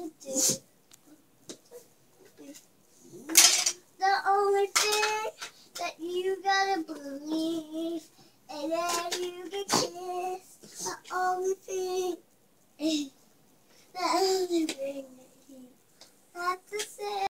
The only thing that you gotta believe, and then you can.